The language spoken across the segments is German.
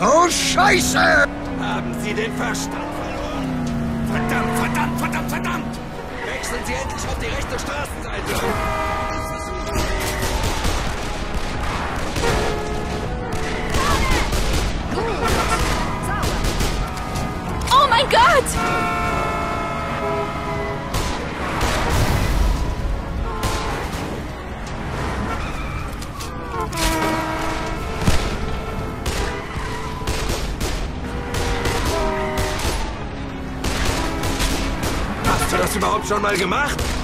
Oh, Scheiße! Haben Sie den Verstand verloren? Verdammt, verdammt, verdammt, verdammt! Wechseln Sie endlich auf die rechte Straßenseite! Oh mein Gott! Hast du das überhaupt schon mal gemacht?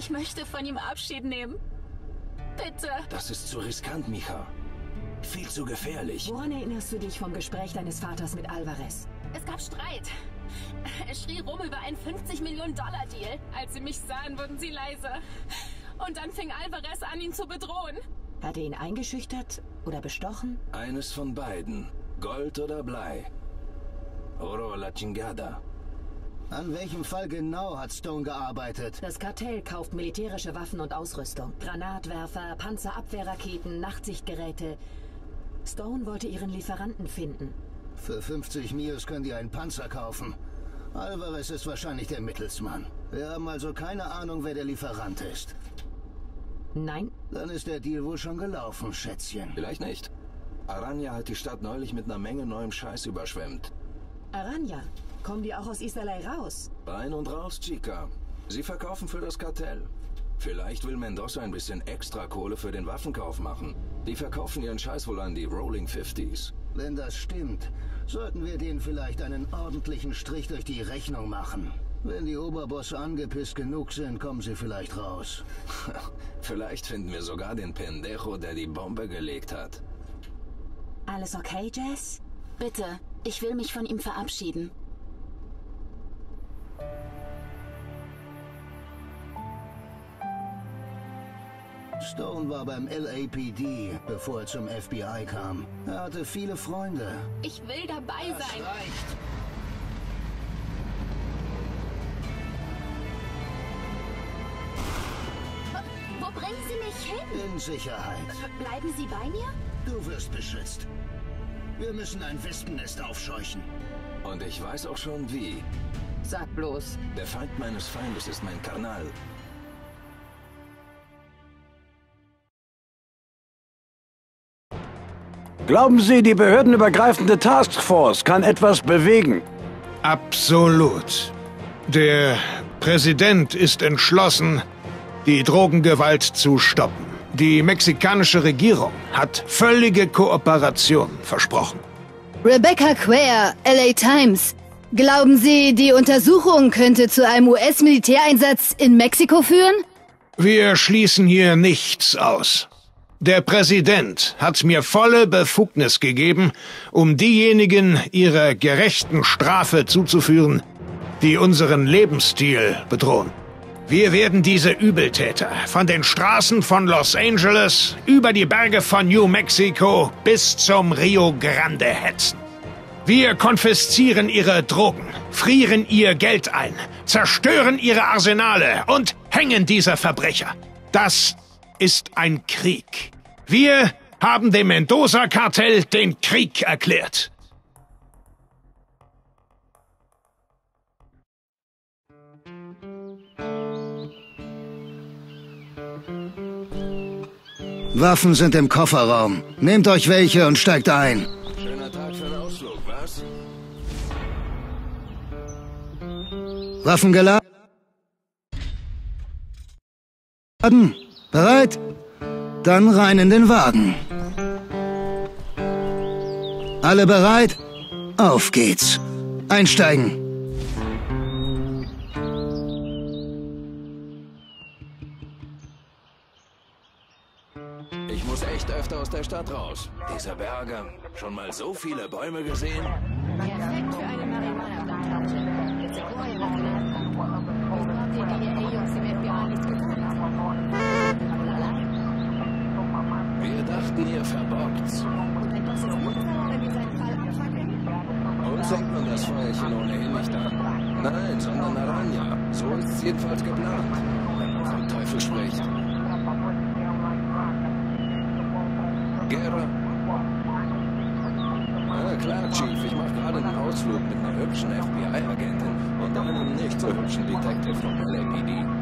Ich möchte von ihm Abschied nehmen. Bitte. Das ist zu riskant, Micha. Viel zu gefährlich. Woran erinnerst du dich vom Gespräch deines Vaters mit Alvarez? Es gab Streit. Er schrie rum über einen 50 Millionen Dollar Deal. Als sie mich sahen, wurden sie leiser. Und dann fing Alvarez an, ihn zu bedrohen. Hat er ihn eingeschüchtert oder bestochen? Eines von beiden. Gold oder Blei. Oro la chingada. An welchem Fall genau hat Stone gearbeitet? Das Kartell kauft militärische Waffen und Ausrüstung. Granatwerfer, Panzerabwehrraketen, Nachtsichtgeräte. Stone wollte ihren Lieferanten finden. Für 50 Mios können die einen Panzer kaufen. Alvarez ist wahrscheinlich der Mittelsmann. Wir haben also keine Ahnung, wer der Lieferant ist. Nein? Dann ist der Deal wohl schon gelaufen, Schätzchen. Vielleicht nicht. Aranya hat die Stadt neulich mit einer Menge neuem Scheiß überschwemmt. Aranya, kommen die auch aus Isalai raus? Rein und raus, Chica. Sie verkaufen für das Kartell. Vielleicht will Mendoza ein bisschen extra Kohle für den Waffenkauf machen. Die verkaufen ihren Scheiß wohl an die Rolling Fifties. Wenn das stimmt, sollten wir denen vielleicht einen ordentlichen Strich durch die Rechnung machen. Wenn die Oberbosse angepisst genug sind, kommen sie vielleicht raus. Vielleicht finden wir sogar den Pendejo, der die Bombe gelegt hat. Alles okay, Jess? Bitte, ich will mich von ihm verabschieden. Stone war beim LAPD, bevor er zum FBI kam. Er hatte viele Freunde. Ich will dabei sein. reicht. Wo bringen Sie mich hin? In Sicherheit. Bleiben Sie bei mir? Du wirst beschützt. Wir müssen ein Wespennest aufscheuchen. Und ich weiß auch schon wie. Sag bloß. Der Feind meines Feindes ist mein Karnal. Glauben Sie, die behördenübergreifende Taskforce kann etwas bewegen? Absolut. Der Präsident ist entschlossen, die Drogengewalt zu stoppen. Die mexikanische Regierung hat völlige Kooperation versprochen. Rebecca Quare, LA Times. Glauben Sie, die Untersuchung könnte zu einem US-Militäreinsatz in Mexiko führen? Wir schließen hier nichts aus. Der Präsident hat mir volle Befugnis gegeben, um diejenigen ihrer gerechten Strafe zuzuführen, die unseren Lebensstil bedrohen. Wir werden diese Übeltäter von den Straßen von Los Angeles über die Berge von New Mexico bis zum Rio Grande hetzen. Wir konfiszieren ihre Drogen, frieren ihr Geld ein, zerstören ihre Arsenale und hängen diese Verbrecher. Das ist ein Krieg. Wir haben dem Mendoza-Kartell den Krieg erklärt. Waffen sind im Kofferraum. Nehmt euch welche und steigt ein. Schöner Tag für einen Ausflug, was? Waffen geladen? Bereit? Dann rein in den Wagen. Alle bereit? Auf geht's. Einsteigen. Ich muss echt öfter aus der Stadt raus. Diese Berge. Schon mal so viele Bäume gesehen? Perfekt für eine Marihuana-Plantage. Seinen Fall abfackeln? Uns hängt man das Feuerchen ohnehin nicht an. Nein, sondern Aranya. So ist's jedenfalls geplant. Wenn man vom Teufel spricht. Gera. Ah, klar, Chief. Ich mache gerade einen Ausflug mit einer hübschen FBI-Agentin und einem nicht so hübschen Detective vom LAPD.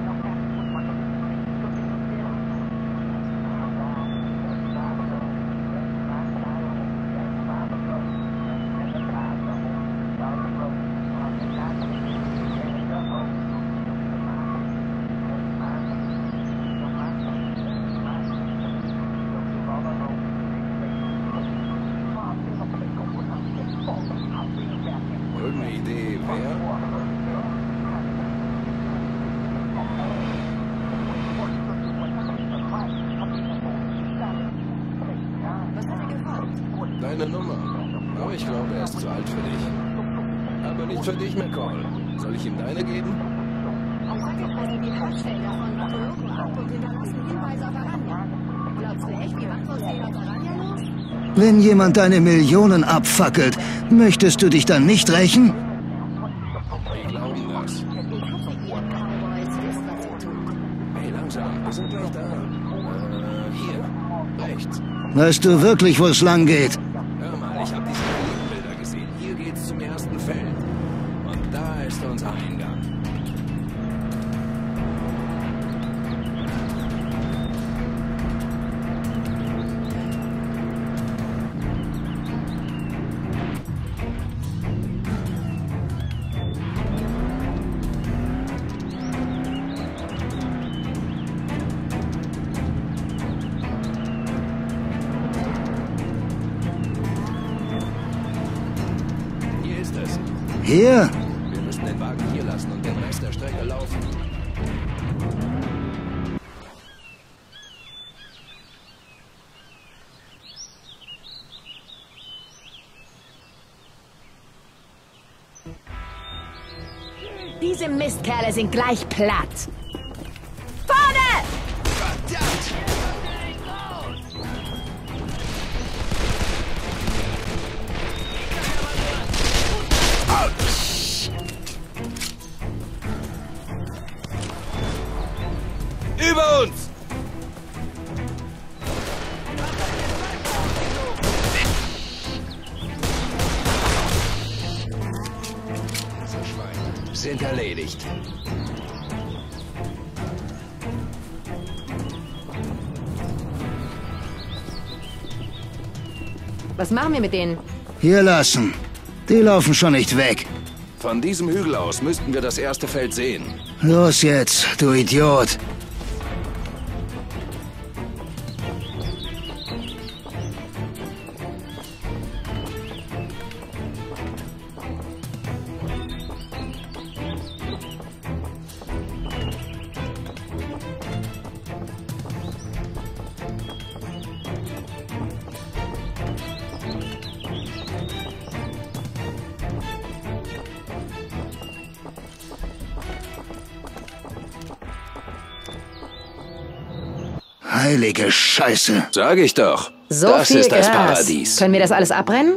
Idee, wer? Was hat er gefragt? Deine Nummer. Aber ich glaube, er ist zu alt für dich. Aber nicht für dich, McCall. Soll ich ihm deine geben? Also die Hausfelder von Otologen ab und hinterlassen Hinweise auf Aranya. Glaubst du echt, machen uns hier auf Aranya? Wenn jemand deine Millionen abfackelt, möchtest du dich dann nicht rächen? Glauben das. Hey, langsam. Wir sind gleich da. Äh, hier. Rechts. Weißt du wirklich, wo es lang geht? Hier? Wir müssen den Wagen hier lassen und den Rest der Strecke laufen. Diese Mistkerle sind gleich platt. Was machen wir mit denen? Hier lassen. Die laufen schon nicht weg. Von diesem Hügel aus müssten wir das erste Feld sehen. Los jetzt, du Idiot. Heilige Scheiße. Sag ich doch. So das viel ist das Gras. Paradies. Können wir das alles abbrennen?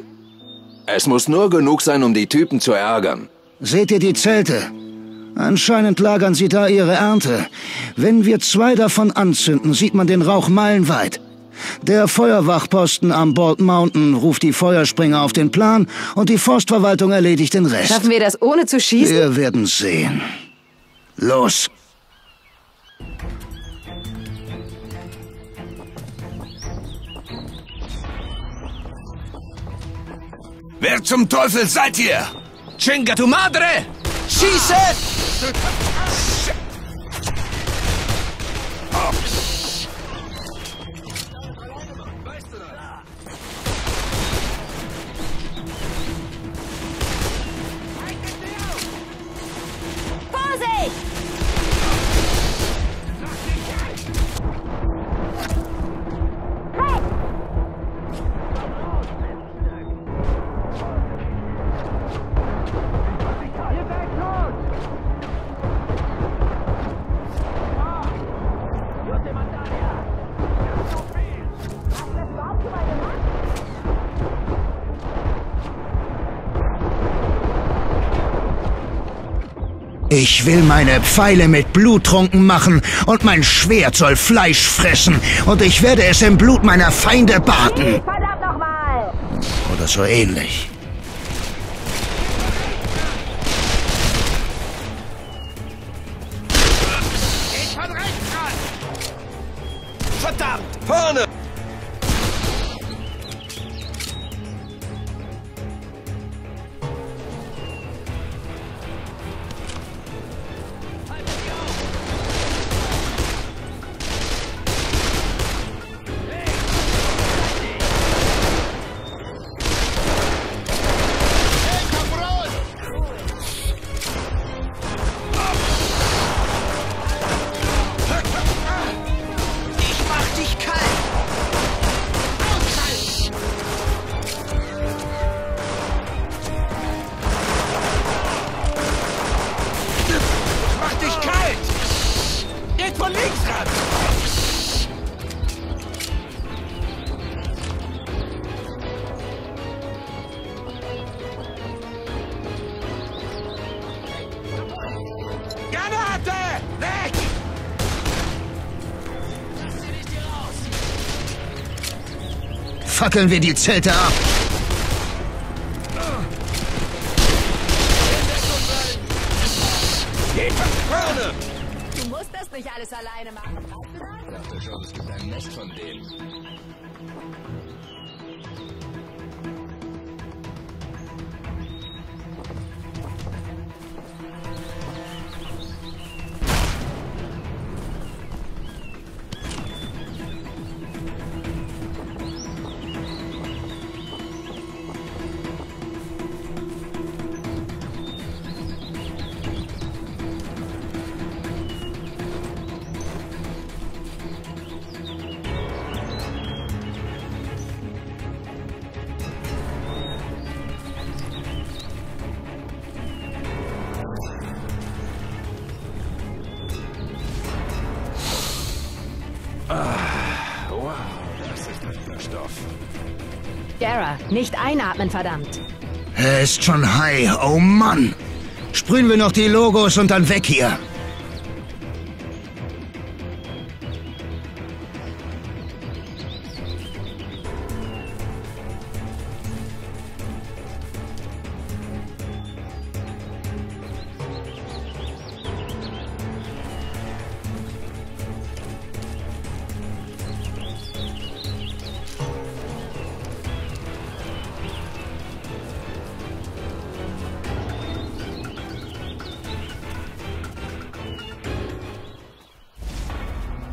Es muss nur genug sein, um die Typen zu ärgern. Seht ihr die Zelte? Anscheinend lagern sie da ihre Ernte. Wenn wir zwei davon anzünden, sieht man den Rauch meilenweit. Der Feuerwachposten am Bald Mountain ruft die Feuerspringer auf den Plan und die Forstverwaltung erledigt den Rest. Schaffen wir das ohne zu schießen? Wir werden sehen. Los! Wer zum Teufel seid ihr? Chinga tu madre! Schieße! Vorsicht! Ich will meine Pfeile mit Blut trunken machen und mein Schwert soll Fleisch fressen und ich werde es im Blut meiner Feinde baden. Oder so ähnlich. Fackeln wir die Zelte ab. Du musst das nicht alles alleine machen. Ich dachte schon, es gibt ein Nest von denen. Nicht einatmen, verdammt. Er ist schon high, oh Mann. Sprühen wir noch die Logos und dann weg hier.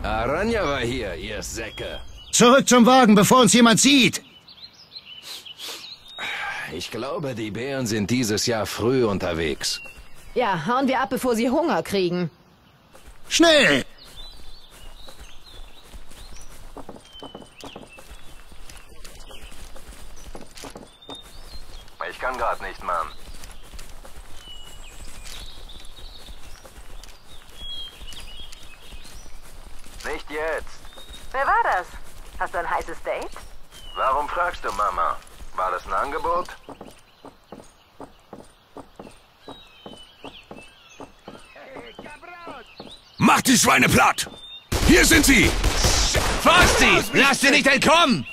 Aranya war hier, ihr Säcke. Zurück zum Wagen, bevor uns jemand sieht. Ich glaube, die Bären sind dieses Jahr früh unterwegs. Ja, hauen wir ab, bevor sie Hunger kriegen. Schnell! Ich kann grad nicht, Mann. Nicht jetzt. Wer war das? Hast du ein heißes Date? Warum fragst du, Mama? War das ein Angebot? Mach die Schweine platt! Hier sind sie! Fass sie! Lass sie nicht entkommen!